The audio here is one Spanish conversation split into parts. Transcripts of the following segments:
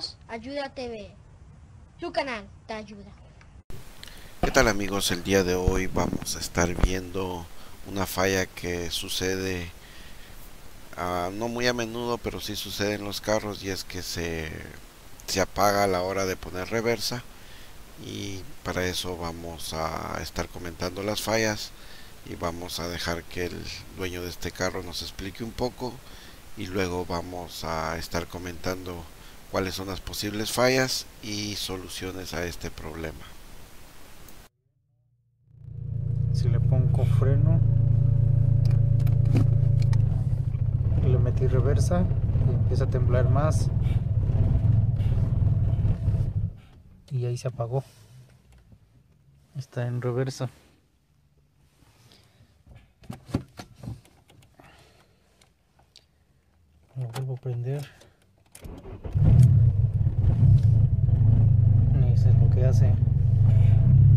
Amigos, Ayuda TV. Tu canal te ayuda. ¿Qué tal amigos? El día de hoy vamos a estar viendo una falla que sucede uh, no muy a menudo, pero sí sucede en los carros y es que se, se apaga a la hora de poner reversa y para eso vamos a estar comentando las fallas y vamos a dejar que el dueño de este carro nos explique un poco y luego vamos a estar comentando cuáles son las posibles fallas y soluciones a este problema. Si le pongo freno, le metí reversa y empieza a temblar más y ahí se apagó. Está en reversa. Lo vuelvo a prender. Es lo que hace.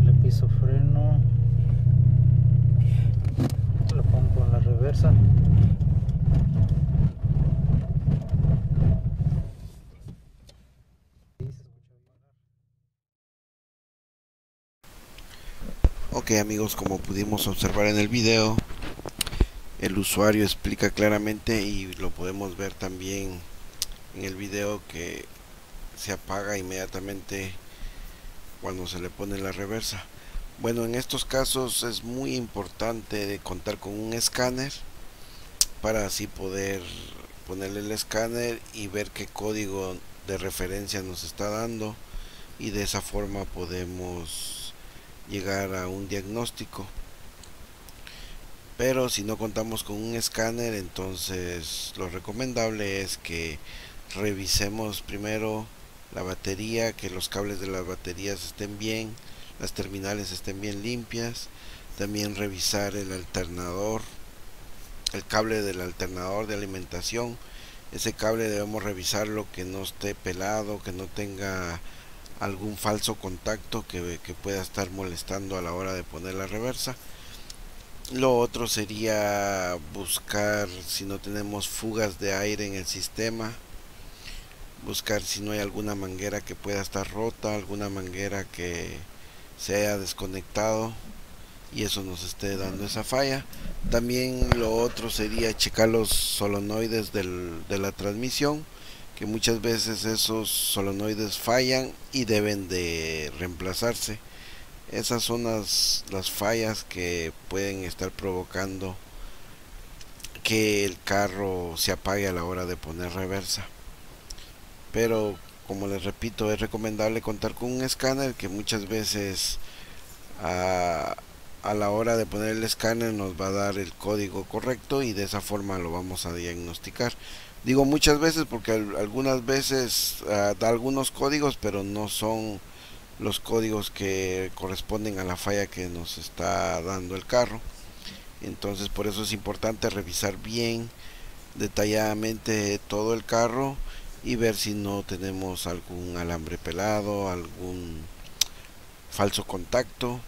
Le piso freno. Lo pongo en la reversa. Ok amigos, como pudimos observar en el video, el usuario explica claramente y lo podemos ver también en el video que se apaga inmediatamente cuando se le pone la reversa. Bueno, en estos casos es muy importante contar con un escáner para así poder ponerle el escáner y ver qué código de referencia nos está dando y de esa forma podemos llegar a un diagnóstico pero si no contamos con un escáner entonces lo recomendable es que revisemos primero la batería que los cables de las baterías estén bien las terminales estén bien limpias también revisar el alternador el cable del alternador de alimentación. Ese cable debemos revisarlo que no esté pelado que no tenga algún falso contacto que, pueda estar molestando a la hora de poner la reversa. Lo otro sería buscar si no tenemos fugas de aire en el sistema buscar si no hay alguna manguera que pueda estar rota alguna manguera que se haya desconectado y eso nos esté dando esa falla también lo otro sería checar los solenoides de la transmisión que muchas veces esos solenoides fallan y deben de reemplazarse. Esas son las, las fallas que pueden estar provocando que el carro se apague a la hora de poner reversa. Pero como les repito, es recomendable contar con un escáner que muchas veces a, la hora de poner el escáner nos va a dar el código correcto y de esa forma lo vamos a diagnosticar. Digo muchas veces porque algunas veces da algunos códigos, pero no son los códigos que corresponden a la falla que nos está dando el carro. Entonces por eso es importante revisar bien detalladamente todo el carro y ver si no tenemos algún alambre pelado, algún falso contacto.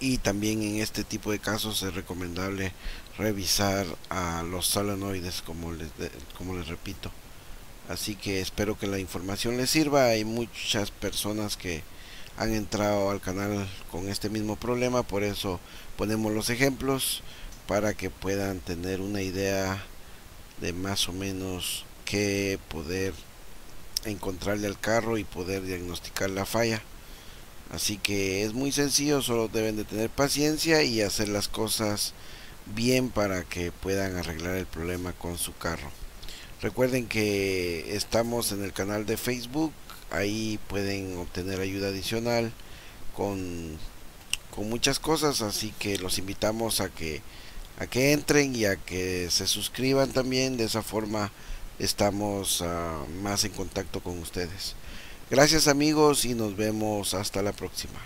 Y también en este tipo de casos es recomendable revisar a los solenoides como les, como les repito. Así que espero que la información les sirva. Hay muchas personas que han entrado al canal con este mismo problema por eso ponemos los ejemplos para que puedan tener una idea de más o menos qué poder encontrarle al carro y poder diagnosticar la falla Así que es muy sencillo, solo deben de tener paciencia y hacer las cosas bien para que puedan arreglar el problema con su carro. Recuerden que estamos en el canal de Facebook, ahí pueden obtener ayuda adicional con, con muchas cosas, así que los invitamos a que a que entren y a que se suscriban también, de esa forma estamos uh, más en contacto con ustedes. Gracias amigos y nos vemos hasta la próxima.